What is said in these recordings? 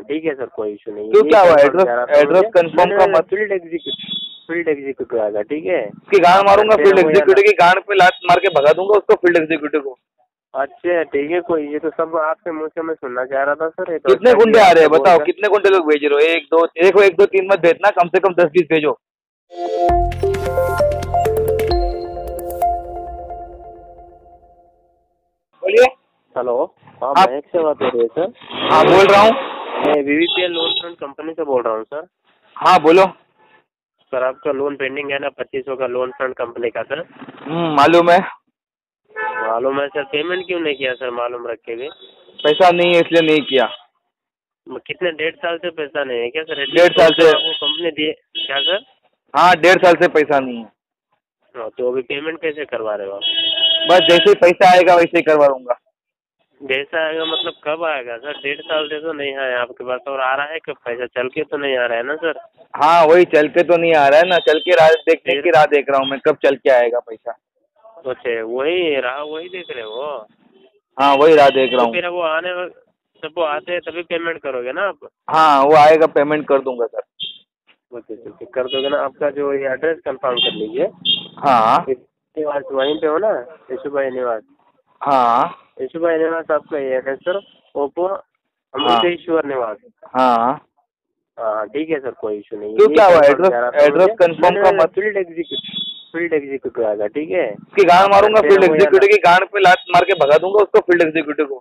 हाँ ठीक है सर कोई इशू नहीं क्यों ये क्या हुआ? एड्रेस- एड्रेस confirm का मत- फ़ील्ड एग्जीक्यूटिव फ़ील्ड एग्जीक्यूटिव आएगा ठीक है? उसकी गांड मारूँगा फ़ील्ड एग्जीक्यूटिव की गांड पे लात मार के भगा दूँगा उसको फ़ील्ड एग्जीक्यूटिव को। अच्छा ठीक है कोई ये तो सब आपके मुँह से मैं सुनना चाह रहा था सर तो कितने अच्छा गुंडे आ रहे हैं बताओ कितने गुंडे लोग भेज रहे हो? एक दो देखो एक दो तीन मत भेजना कम से कम दस बीस भेजो। बोलिए। हेलो हाँ महक से बात हो रही है सर। हाँ बोल रहा हूँ। मैं वीवीपीएल लोन फंड कंपनी से बोल रहा हूँ सर हाँ बोलो। सर आपका लोन पेंडिंग है ना पच्चीस सौ का लोन फंड कंपनी का सर हम्म, मालूम है। मालूम है सर पेमेंट क्यों नहीं किया सर मालूम रख भी पैसा नहीं है इसलिए नहीं किया। कितने डेढ़ साल से पैसा नहीं है क्या सर डेढ़ साल से। आपको कंपनी दिए क्या सर हाँ डेढ़ साल से पैसा नहीं है। हाँ, तो अभी पेमेंट कैसे करवा रहे हो आप? बस जैसे ही पैसा आएगा वैसे ही करवा दूँगा जैसा आएगा मतलब कब आएगा? सर डेढ़ साल से तो नहीं आया आपके पास और आ रहा है कब? पैसा चल के तो नहीं आ रहा है ना सर? हाँ वही चल के तो नहीं आ रहा है ना चल के राह देखने की राह देख रहा हूँ मैं कब चल के आएगा पैसा। अच्छा वही रहा वही देख रहे हो? हाँ वही राह देख रहा तो हूँ। फिर वो आने जब वो आते हैं तभी पेमेंट करोगे ना आप? हाँ वो आएगा पेमेंट कर दूँगा सर। ओके ओके कर दोगे ना आपका जो ये एड्रेस कंफर्म कर लीजिए। हाँ। निवास वहीं पे हो ना यशु भाई निवास? हाँ। यशु भाई निवास आपका ये है सर ओप्पो अमृतेश्वर निवास हाँ। हाँ ठीक है सर कोई इशू नहीं क्यों क्या हुआ? एड्रेस- एड्रेस confirm का मत- फ़ील्ड एग्जीक्यूटिव फ़ील्ड एग्जीक्यूटिव आएगा ठीक है? उसकी गांड मारूँगा फ़ील्ड एग्जीक्यूटिव की गांड पे लात मार के भगा दूँगा उसको फ़ील्ड एग्जीक्यूटिव को।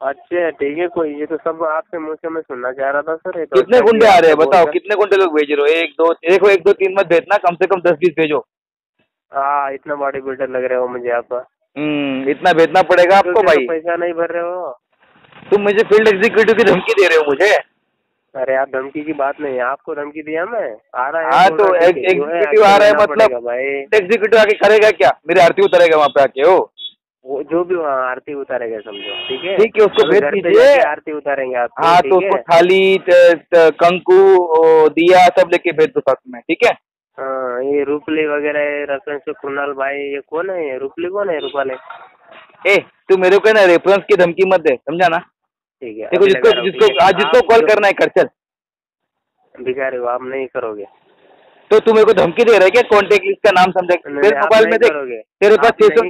अच्छा ठीक है कोई ये तो सब आपके मुँह से मैं सुनना चाह रहा था सर ये तो कितने अच्छा गुंडे आ रहे हैं बताओ कितने गुंडे लोग भेज रहे हो? एक दो देखो एक दो तीन मत भेजना कम से कम दस बीस भेजो। हाँ इतना बॉडी बिल्डर लग रहे हो मुझे आप। हम्म इतना भेजना पड़ेगा आपको तो भाई। पैसा नहीं भर रहे हो। तुम मुझे फ़ील्ड एग्जीक्यूटिव की धमकी दे रहे हो मुझे। अरे आप धमकी की बात नहीं आपको धमकी दिया मैं। आ रहा है हाँ तो एग्जीक्यूटिव आ रहा है मतलब एग्जीक्यूटिव आके करेगा क्या? मेरी आरती उतरेगा वहाँ पे आके हो। वो जो भी वहाँ आरती उतारेगा समझो ठीक है? ठीक है, उसको भेज दीजिए। आरती उतारेंगे आप हाँ तो उसको थाली कंकु दिया सब लेके भेज दो साथ में ठीक हाँ? ये रूपली वगैरह रेफरेंस से कुणाल भाई ये कौन है ये? रूपली कौन है रूपाले? ए तू मेरे को ना रेफरेंस की धमकी मत दे समझा ना? ठीक है देखो जिसको हूँ, जिसको आज जिसको कॉल करना है कर चल। भिखारी हो आप नहीं करोगे। तो तू मेरे को धमकी दे रहा है क्या? कॉन्टेक्ट लिस्ट का नाम समझे। तेरे मोबाइल में देख तेरे पास छह सौ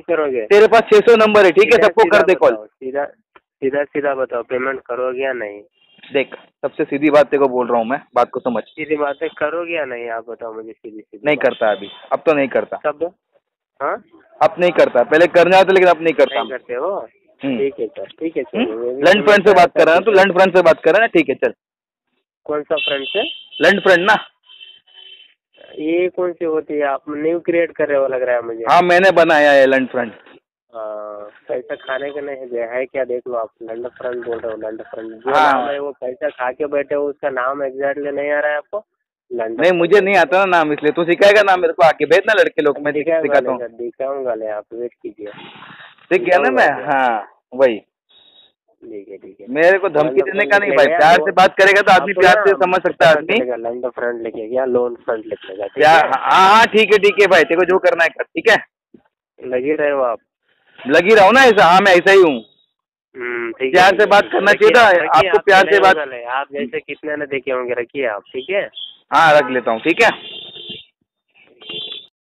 तेरे पास छह सौ नंबर है ठीक है? सबको कर दे कॉल सीधा सीधा सीधा बताओ पेमेंट करोगे या नहीं? देख सबसे सीधी बात तेरे को बोल रहा हूँ मैं बात को समझ। सीधी बात है करोगे या नहीं? आप बताओ मुझे सीधी सीधी नहीं करता अभी अब तो नहीं करता। कब? हाँ? अब नहीं करता पहले करने आता लेकिन अब नहीं करता। नहीं करते हो? हम्म। ठीक है सर ठीक है? चलो लंड फ्रेंड से बात कर रहा है तू लंड फ्रेंड से बात कर रहा है ठीक है चल। कौन सा फ्रेंड से? लंड फ्रेंड ना। ये कौन सी होती है? आप न्यू क्रिएट कर रहे हो लग रहा है मुझे। हाँ मैंने बनाया है लंड फ्रेंड। पैसा खाने का नहीं है है क्या देख लो आप लंड फ्रेंड बोल रहे हो लंड फ्रेंड जो हाँ। नाम है वो पैसा खा के बैठे हो उसका नाम एग्जैक्टली नहीं आ रहा है आपको? लंड नहीं मुझे नहीं आता ना नाम इसलिए तू सिखाएगा ना मेरे को आके भेजना लड़के लोग मैं सिखाता हूँ। दिखाऊँगा नहीं आप वेट कीजिए। ठीक है? ना मैं हाँ वही। ठीक है ठीक है। मेरे को धमकी देने का नहीं भाई प्यार से बात करेगा तो आदमी प्यार से समझ सकता है आदमी। लंड फ्रेंड लिखेगा लोन फ्रेंड लिखेगा है? हाँ हाँ ठीक है ठीक है भाई तेरे को जो करना है कर ठीक है? लगे रहे हो आप। लगी रहा हूँ ना ऐसा। हाँ मैं ऐसा ही हूँ। हम्म, प्यार से बात करना चाहिए था, आपको प्यार से बात- आप जैसे कितने ने देखे होंगे रखिए आप ठीक है? हाँ रख लेता हूँ ठीक है?